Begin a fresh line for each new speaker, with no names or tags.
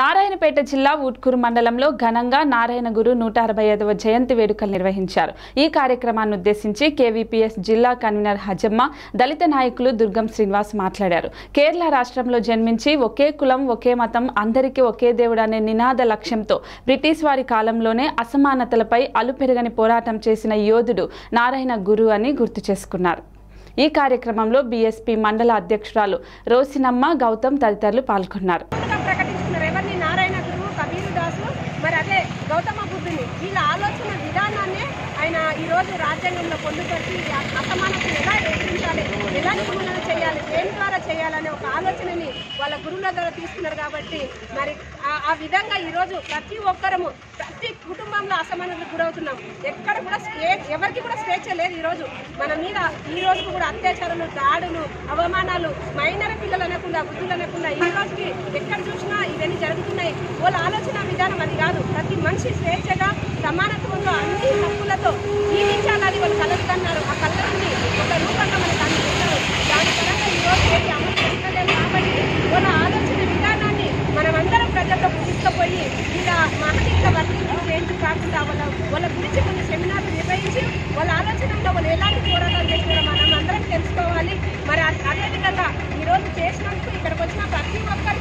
నారాయణపేట జిల్లా ఊట్కూరు మండలంలో ఘనంగా నారాయణ గురు నూట అరవై ఐదవ జయంతి వేడుకలు నిర్వహించారు. ఈ కార్యక్రమాన్ని ఉద్దేశించి కేవీపీఎస్ జిల్లా కన్వీనర్ హజమ్మ దళిత నాయకులు దుర్గం శ్రీనివాస్ మాట్లాడారు. కేరళ రాష్ట్రంలో జన్మించి ఒకే కులం ఒకే మతం అందరికీ ఒకే దేవుడు అనే నినాద లక్ష్యంతో బ్రిటిష్ వారి కాలంలోనే అసమానతలపై అలుపెరగని పోరాటం చేసిన యోధుడు నారాయణ గురు అని గుర్తు చేసుకున్నారు. ఈ కార్యక్రమంలో బీఎస్పీ మండల అధ్యక్షురాలు రోసినమ్మ గౌతమ్ తదితరులు పాల్గొన్నారు.
దాసు మరి అదే గౌతమ బుద్ధుని. వీళ్ళ ఆలోచన విధానాన్ని ఆయన ఈరోజు రాజ్యాంగంలో పొందుపరిచి అసమానతను ఎలా ఎదిరించాలి ఎలా నిర్మూలన చేయాలి దేని ద్వారా చేయాలనే ఒక ఆలోచనని వాళ్ళ గురువుల ద్వారా తీసుకున్నారు కాబట్టి మరి ఆ- విధంగా ఈరోజు ప్రతి ఒక్కరము ప్రతి కుటుంబంలో అసమానతలకు గురవుతున్నాం. ఎక్కడ కూడా స్వేచ్ఛ ఎవరికి కూడా స్వేచ్ఛ లేదు ఈరోజు మన మీద ఈ రోజు కూడా అత్యాచారాలు దాడులు అవమానాలు మైనర్ పిల్లలు అనకుండా వృద్ధులు అనకుండా ఈ రోజుకి ఎక్కడ చూసినా ఇవన్నీ జరుగుతున్నాయి. వాళ్ళ ఆలోచన విధానం అది కాదు. ప్రతి మనిషి స్వేచ్ఛగా సమానత్వంతో అన్ని హక్కులతో తెలుసుకోవాలి. మరి అ- అదేవిధంగా ఈరోజు చేసినందుకు ఇక్కడికి వచ్చిన ప్రతి ఒక్కరు